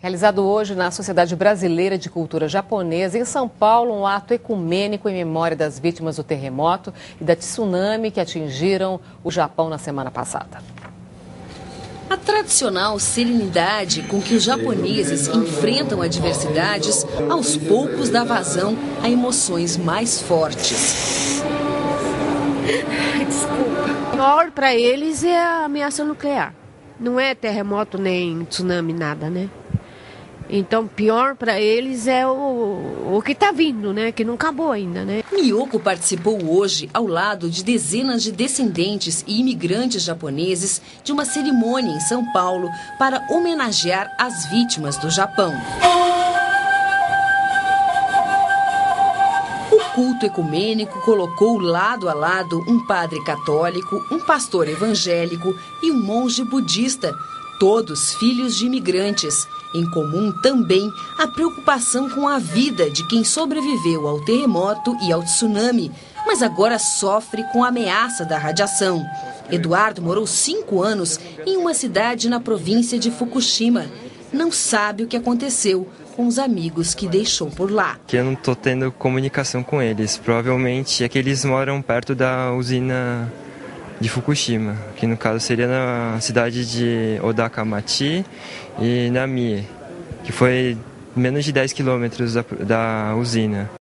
Realizado hoje na Sociedade Brasileira de Cultura Japonesa, em São Paulo, um ato ecumênico em memória das vítimas do terremoto e da tsunami que atingiram o Japão na semana passada. A tradicional serenidade com que os japoneses enfrentam adversidades, aos poucos dá vazão a emoções mais fortes. Desculpa. Pior para eles é a ameaça nuclear. Não é terremoto nem tsunami, nada, né? Então, pior para eles é o, o que está vindo, né? Que não acabou ainda, né? Miyoko participou hoje, ao lado de dezenas de descendentes e imigrantes japoneses, de uma cerimônia em São Paulo para homenagear as vítimas do Japão. O culto ecumênico colocou lado a lado um padre católico, um pastor evangélico e um monge budista, todos filhos de imigrantes em comum também a preocupação com a vida de quem sobreviveu ao terremoto e ao tsunami, mas agora sofre com a ameaça da radiação. Eduardo morou cinco anos em uma cidade na província de Fukushima. Não sabe o que aconteceu com os amigos que deixou por lá. Que eu não estou tendo comunicação com eles. Provavelmente é que eles moram perto da usina de Fukushima, que no caso seria na cidade de Odakamachi e Namie, que foi menos de 10 quilômetros da, da usina.